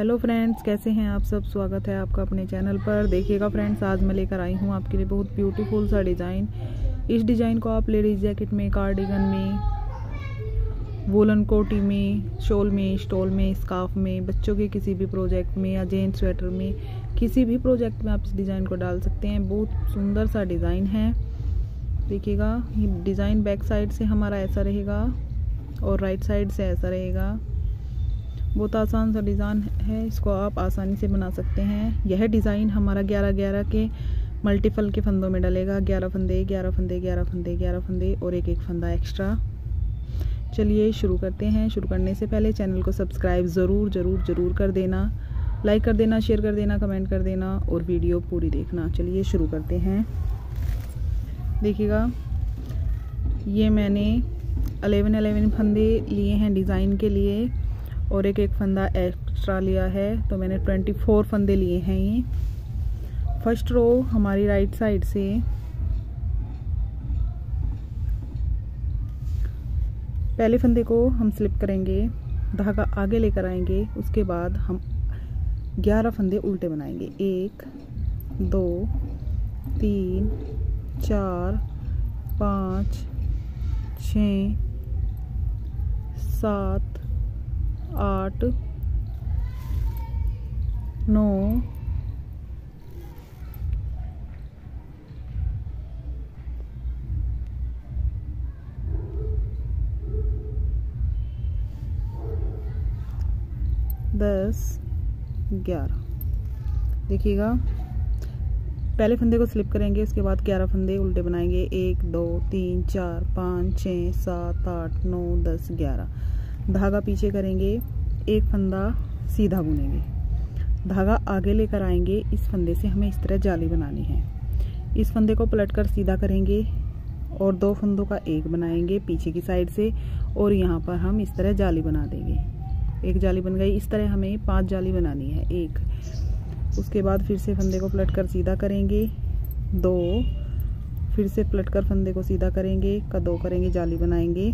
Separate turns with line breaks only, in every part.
Hello friends कैसे हैं आप सब? स्वागत है आपका अपने चैनल पर। देखिएगा फ्रेंड्स आज मैं लेकर आई हूँ आपके लिए बहुत ब्यूटीफुल सा डिज़ाइन इस डिज़ाइन को आप लेडीज़ जैकेट में कार्डिगन में वोलन कोटी में शॉल में स्टॉल में स्काफ में, बच्चों के किसी भी प्रोजेक्ट में या जेंट स्वेटर में, किसी भी प्रोजेक्ट में आप इस डिज़ाइन को डाल सकते हैं। बहुत सुंदर सा डिज़ाइन है। देखिएगा, ये डिज़ाइन बैक साइड से हमारा ऐसा रहेगा और राइट साइड से ऐसा रहेगा। बहुत आसान सा डिज़ाइन है, इसको आप आसानी से बना सकते हैं। यह डिज़ाइन हमारा ग्यारह ग्यारह के मल्टीपल के फंदों में डलेगा। ग्यारह फंदे ग्यारह फंदे ग्यारह फंदे ग्यारह फंदे और एक एक फंदा एक्स्ट्रा चलिए शुरू करते हैं। शुरू करने से पहले चैनल को सब्सक्राइब ज़रूर ज़रूर ज़रूर कर देना। लाइक कर देना, शेयर कर देना, कमेंट कर देना और वीडियो पूरी देखना। चलिए शुरू करते हैं। देखिएगा, ये मैंने अलेवन अलेवन फंदे लिए हैं डिज़ाइन के लिए। और एक एक फंदा एक्स्ट्रा लिया है तो मैंने ट्वेंटी फोर फंदे लिए हैं ये। फ़र्स्ट रो हमारी राइट साइड से पहले फंदे को हम स्लिप करेंगे, धागा आगे लेकर आएँगे, उसके बाद हम ग्यारह फंदे उल्टे बनाएँगे। एक, दो, तीन, चार, पाँच, छ, सात आठ, नौ, दस, ग्यारह। देखिएगा, पहले फंदे को स्लिप करेंगे, उसके बाद ग्यारह फंदे उल्टे बनाएँगे। एक, दो, तीन, चार, पाँच, छः, सात, आठ, नौ, दस, ग्यारह। धागा पीछे करेंगे। एक फंदा सीधा बुनेंगे। धागा आगे लेकर आएँगे। इस फंदे से हमें इस तरह जाली बनानी है। इस फंदे को पलटकर सीधा करेंगे और दो फंदों का एक बनाएँगे पीछे की साइड से और यहाँ पर हम इस तरह जाली बना देंगे। एक जाली बन गई। इस तरह हमें पाँच जाली बनानी है। एक। उसके बाद फिर से फंदे को पलटकर सीधा करेंगे। दो। फिर से पलटकर फंदे को सीधा करेंगे। का दो करेंगे, जाली बनाएँगे।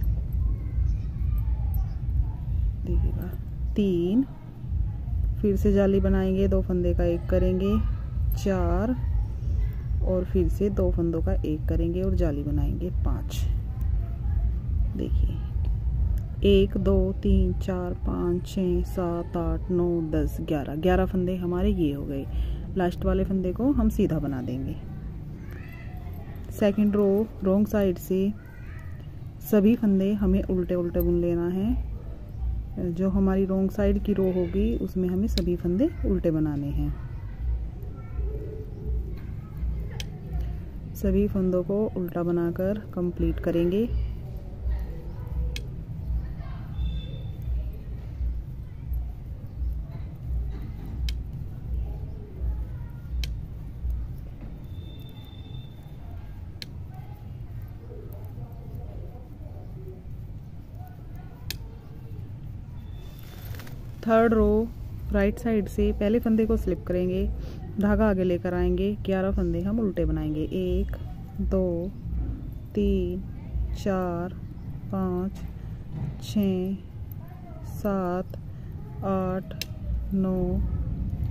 देखिएगा। तीन। फिर से जाली बनाएँगे, दो फंदे का एक करेंगे, चार। और फिर से दो फंदों का एक करेंगे और जाली बनाएँगे पाँच। देखिए, एक, दो, तीन, चार, पाँच छः सात, आठ, नौ, दस, ग्यारह। ग्यारह फंदे हमारे ये हो गए। लास्ट वाले फंदे को हम सीधा बना देंगे। सेकंड रो रोंग साइड से सभी फंदे हमें उल्टे उल्टे बुन लेना है। जो हमारी रोंग साइड की रो होगी, उसमें हमें सभी फंदे उल्टे बनाने हैं। सभी फंदों को उल्टा बनाकर कंप्लीट करेंगे। थर्ड रो राइट साइड से पहले फंदे को स्लिप करेंगे, धागा आगे लेकर आएँगे, ग्यारह फंदे हम उल्टे बनाएँगे। एक, दो, तीन, चार, पाँच छ सात, आठ, नौ,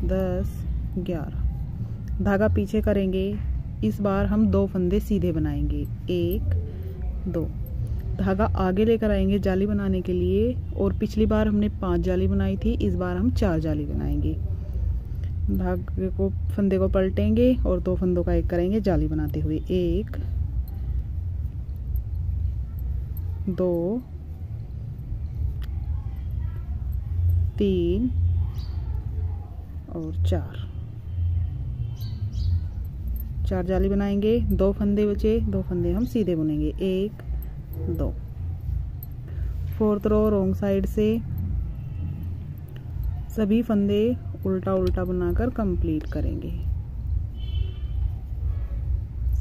दस, ग्यारह। धागा पीछे करेंगे, इस बार हम दो फंदे सीधे बनाएँगे। एक, दो। धागा आगे लेकर आएँगे जाली बनाने के लिए और पिछली बार हमने पाँच जाली बनाई थी, इस बार हम चार जाली बनाएँगे। धागे को, फंदे को पलटेंगे और दो फंदों का एक करेंगे जाली बनाते हुए। एक, दो, तीन और चार। चार जाली बनाएँगे, दो फंदे बचे, दो फंदे हम सीधे बुनेंगे। एक दो। फोर्थ रो रोंग साइड से सभी फंदे उल्टा उल्टा बनाकर कंप्लीट करेंगे।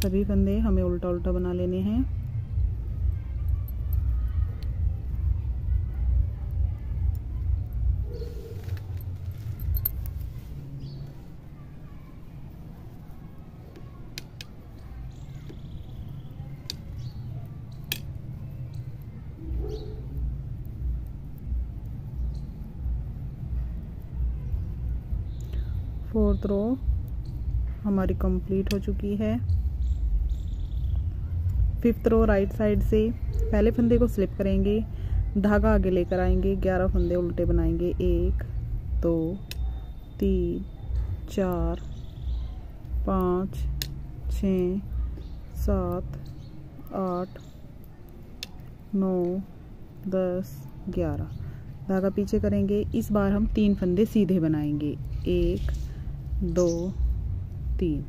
सभी फंदे हमें उल्टा उल्टा बना लेने हैं। फोर्थ रो हमारी कंप्लीट हो चुकी है। फिफ्थ रो राइट साइड से पहले फंदे को स्लिप करेंगे, धागा आगे लेकर आएँगे, ग्यारह फंदे उल्टे बनाएँगे। एक, दो, तीन, चार, पाँच, छ, सात, आठ, नौ, दस, ग्यारह। धागा पीछे करेंगे। इस बार हम तीन फंदे सीधे बनाएँगे। एक दो, तीन।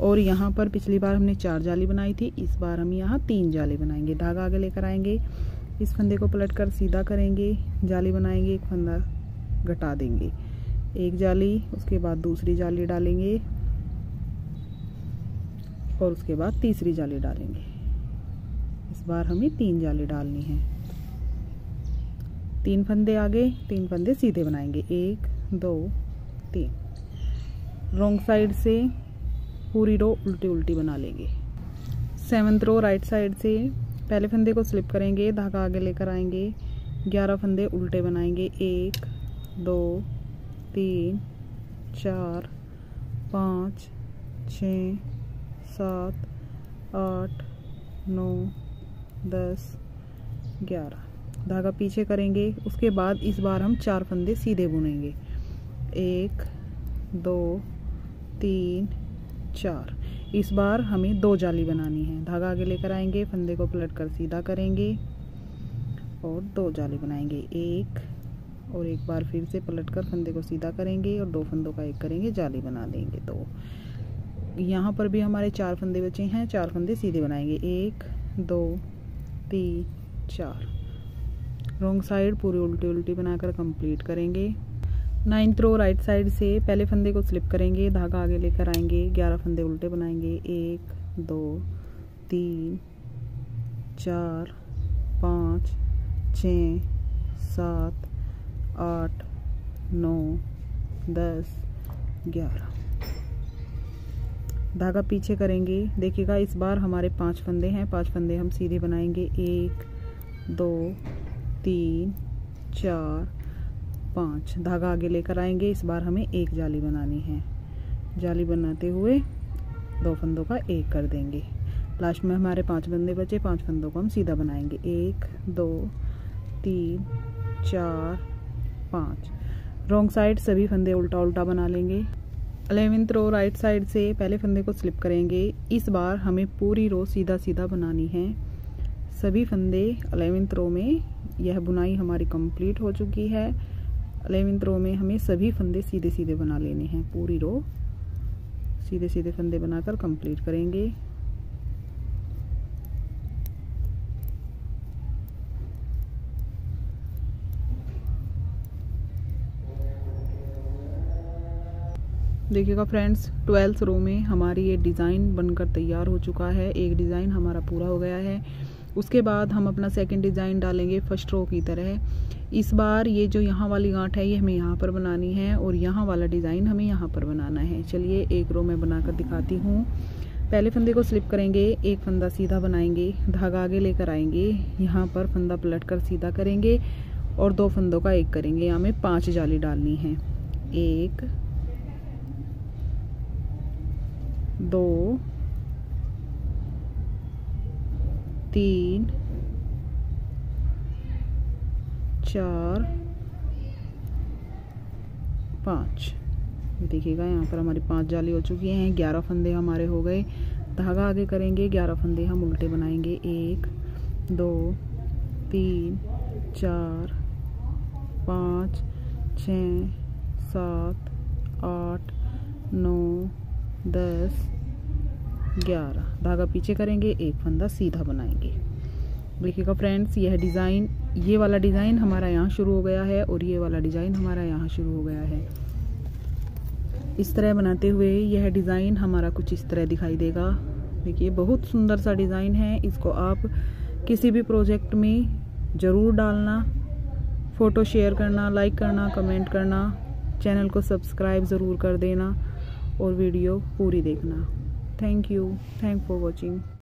और यहाँ पर पिछली बार हमने चार जाली बनाई थी, इस बार हम यहाँ तीन जाली बनाएँगे। धागा आगे लेकर आएँगे, इस फंदे को पलट कर सीधा करेंगे, जाली बनाएँगे, एक फंदा घटा देंगे। एक जाली, उसके बाद दूसरी जाली डालेंगे, और उसके बाद तीसरी जाली डालेंगे। इस बार हमें तीन जाली डालनी है। तीन फंदे आगे, तीन फंदे सीधे बनाएँगे। एक, दो, तीन। रोंग साइड से पूरी रो उल्टी उल्टी बना लेंगे। सेवन्थ रो राइट साइड से पहले फंदे को स्लिप करेंगे, धागा आगे लेकर आएँगे, ग्यारह फंदे उल्टे बनाएँगे। एक, दो, तीन, चार, पाँच छ सात, आठ, नौ, दस, ग्यारह। धागा पीछे करेंगे, उसके बाद इस बार हम चार फंदे सीधे बुनेंगे। एक, दो तीन, चार। इस बार हमें दो जाली बनानी है। धागा आगे लेकर आएँगे, फंदे को पलट कर सीधा करेंगे और दो जाली बनाएँगे। एक और एक बार फिर से पलट कर फंदे को सीधा करेंगे और दो फंदों का एक करेंगे, जाली बना देंगे तो यहाँ पर भी हमारे चार फंदे बचे हैं, चार फंदे सीधे बनाएँगे। एक, दो, तीन, चार। रोंग साइड पूरी उल्टी उल्टी बनाकर कंप्लीट करेंगे। नाइन्थ रो राइट साइड से पहले फंदे को स्लिप करेंगे, धागा आगे लेकर आएँगे, ग्यारह फंदे उल्टे बनाएँगे। एक, दो, तीन, चार, पाँच, छ, सात, आठ, नौ, दस, ग्यारह। धागा पीछे करेंगे। देखिएगा, इस बार हमारे पाँच फंदे हैं। पाँच फंदे हम सीधे बनाएँगे। एक, दो, तीन, चार पाँच धागा आगे लेकर आएँगे। इस बार हमें एक जाली बनानी है। जाली बनाते हुए दो फंदों का एक कर देंगे। लास्ट में हमारे पाँच फंदे बचे। पाँच फंदों को हम सीधा बनाएँगे। एक, दो, तीन, चार, पाँच। रॉन्ग साइड सभी फंदे उल्टा उल्टा बना लेंगे। अलेवेंथ रो राइट साइड से पहले फंदे को स्लिप करेंगे। इस बार हमें पूरी रो सीधा सीधा बनानी है। सभी फंदे अलेवेंथ रो में, यह बुनाई हमारी कंप्लीट हो चुकी है। अलेवेंथ रो में हमें सभी फंदे सीधे सीधे बना लेने हैं। पूरी रो सीधे सीधे फंदे बनाकर कंप्लीट करेंगे। देखिएगा फ्रेंड्स ट्वेल्थ रो में हमारी ये डिज़ाइन बनकर तैयार हो चुका है। एक डिज़ाइन हमारा पूरा हो गया है। उसके बाद हम अपना सेकंड डिज़ाइन डालेंगे फ़र्स्ट रो की तरह। इस बार ये जो यहाँ वाली गांठ है, ये हमें यहाँ पर बनानी है और यहाँ वाला डिज़ाइन हमें यहाँ पर बनाना है। चलिए एक रो में बनाकर दिखाती हूँ। पहले फंदे को स्लिप करेंगे, एक फंदा सीधा बनाएँगे, धागा आगे लेकर आएँगे, यहाँ पर फंदा पलट कर सीधा करेंगे और दो फंदों का एक करेंगे। यहाँ में पाँच जाली डालनी है। एक, दो तीन, चार, पाँच। देखिएगा, यहाँ पर हमारी पाँच जाली हो चुकी हैं। ग्यारह फंदे हमारे हो गए। धागा आगे करेंगे। ग्यारह फंदे हम उल्टे बनाएँगे। एक, दो, तीन, चार, पाँच, छ, सात, आठ, नौ, दस ग्यारह। धागा पीछे करेंगे, एक फंदा सीधा बनाएँगे। देखिएगा फ्रेंड्स यह डिज़ाइन ये वाला डिज़ाइन हमारा यहाँ शुरू हो गया है और ये वाला डिज़ाइन हमारा यहाँ शुरू हो गया है। इस तरह बनाते हुए यह डिज़ाइन हमारा कुछ इस तरह दिखाई देगा। देखिए, बहुत सुंदर सा डिज़ाइन है। इसको आप किसी भी प्रोजेक्ट में ज़रूर डालना। फ़ोटो शेयर करना लाइक करना कमेंट करना। चैनल को सब्सक्राइब ज़रूर कर देना और वीडियो पूरी देखना। Thank you thank for watching